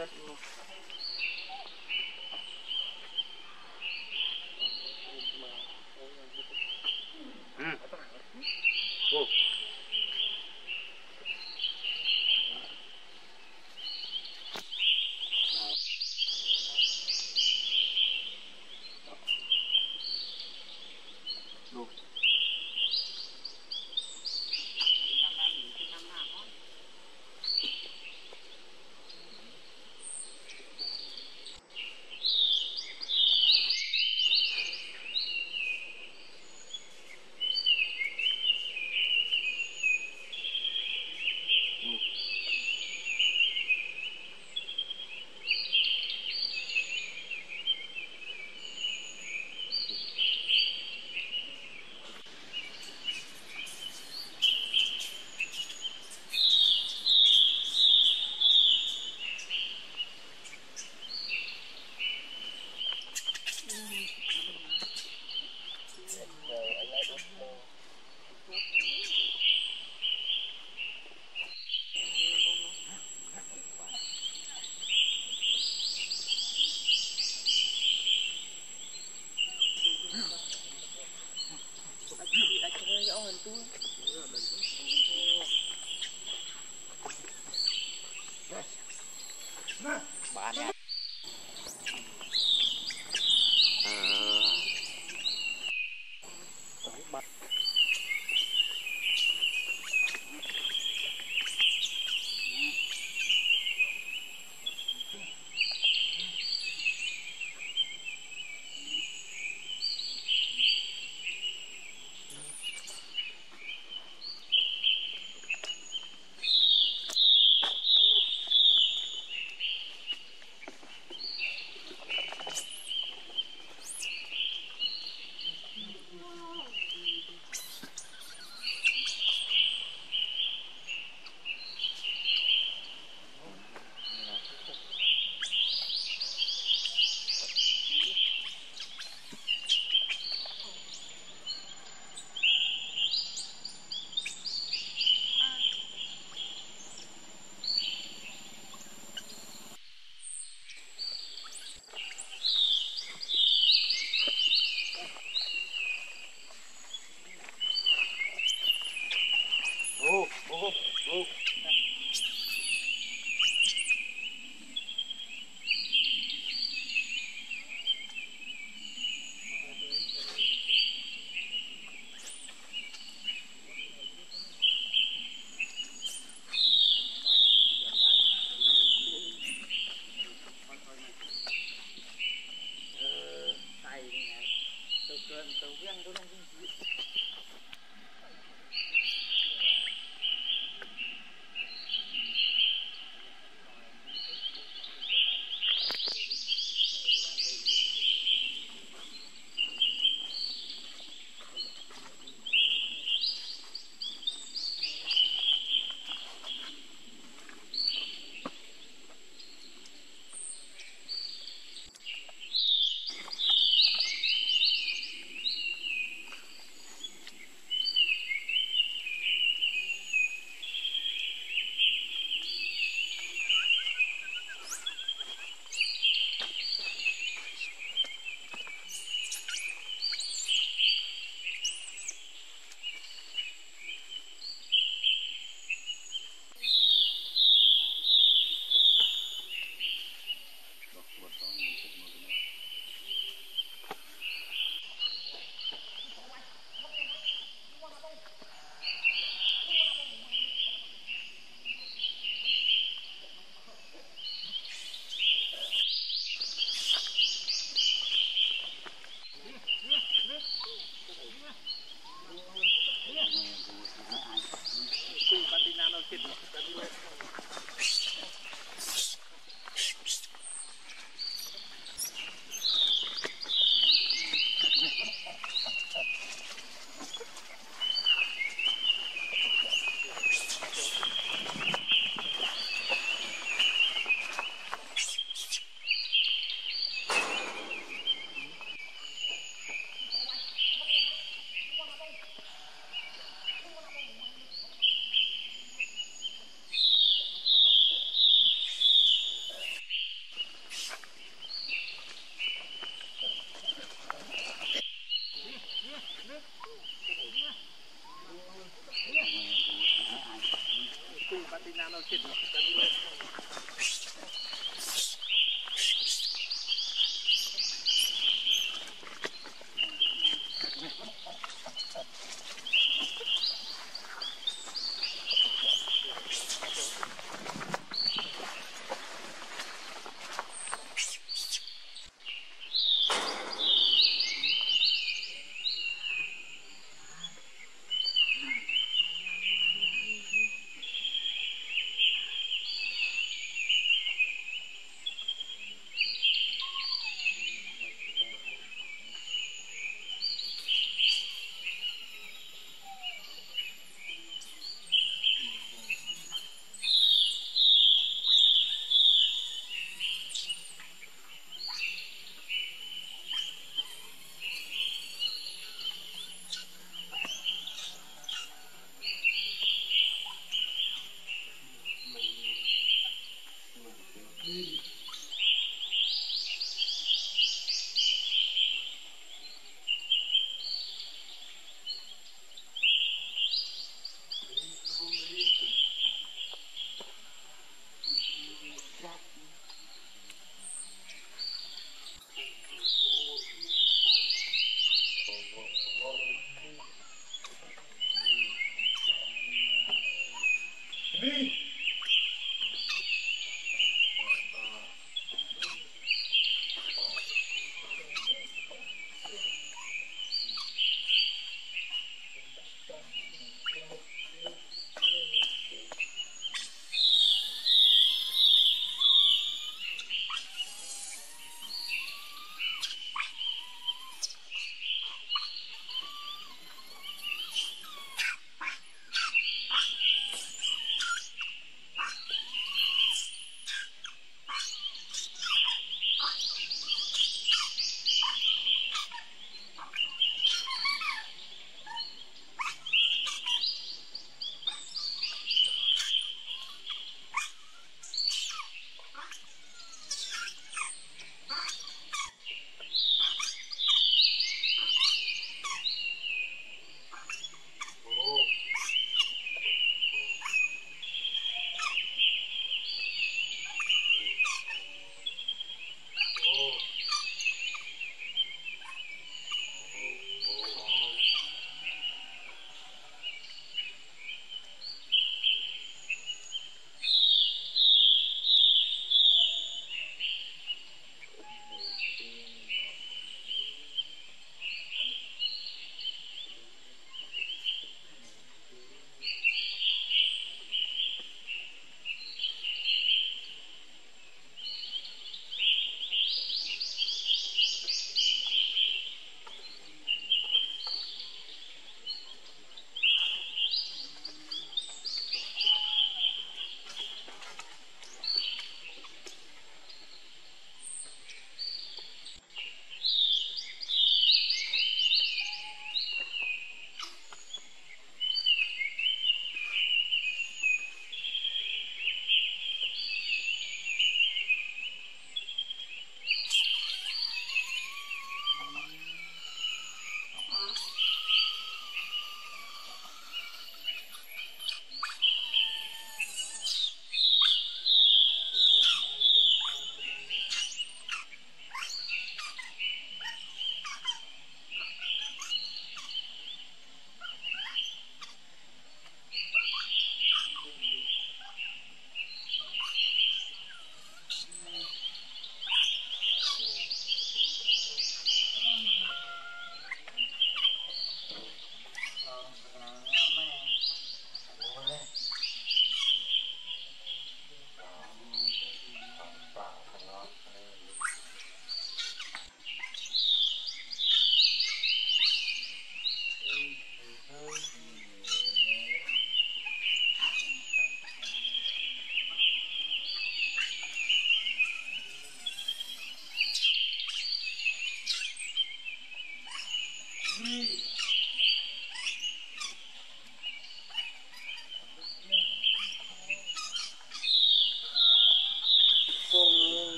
arkadaşlar.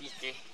piste.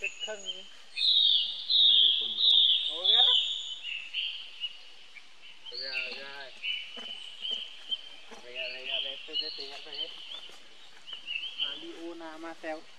cái thân Ngồi ghét lắm Rồi rồi Rồi rồi rồi Rồi rồi rồi Rồi rồi rồi Rồi rồi rồi Rồi rồi rồi